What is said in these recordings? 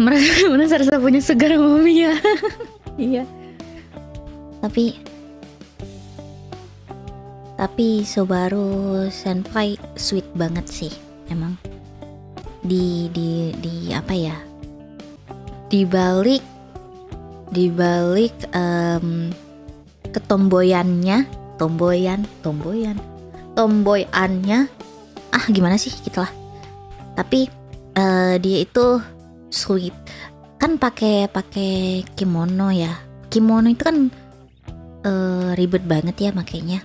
merasa merasa rasa punya segar mami ya. Iya. Tapi tapi Subaru Senpai sweet banget sih emang. Di di di apa ya? Di balik di balik em, ketomboyannya tomboyan tomboyan tomboyannya. Ah gimana sih gitu lah tapi eh, dia itu sweet. Kan pakai pakai kimono ya. Kimono itu kan eh, ribet banget ya makainya.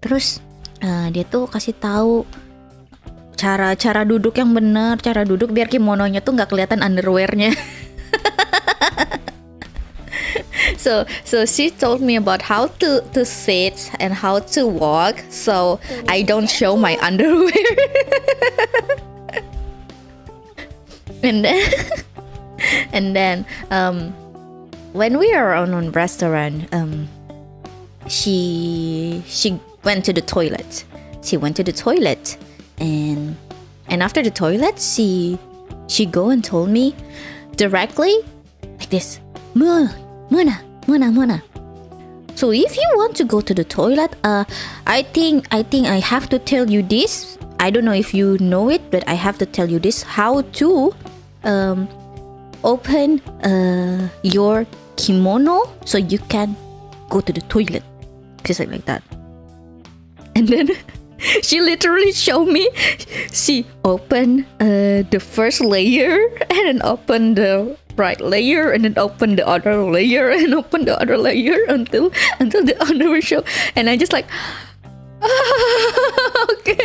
Terus eh, dia tuh kasih tahu cara cara duduk yang benar cara duduk biar kimononya tuh nggak kelihatan underwearnya. So so she told me about how to to sit and how to walk. So I don't show my underwear and then and then um when we are on a restaurant um she she went to the toilet. She went to the toilet. And and after the toilet she she go and told me directly like this. Mu- Moona Moona Moona so if you want to go to the toilet uh I think I think I have to tell you this. I don't know if you know it but I have to tell you this how to um open uh your kimono so you can go to the toilet. Just like that. And then she literally showed me she opened uh, the first layer and then opened the right layer and then opened the other layer and opened the other layer until until the underwear show. And i just like okay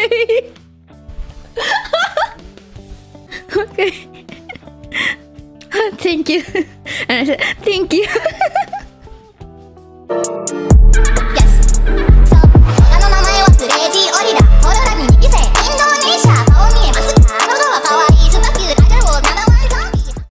thank you. And i said thank you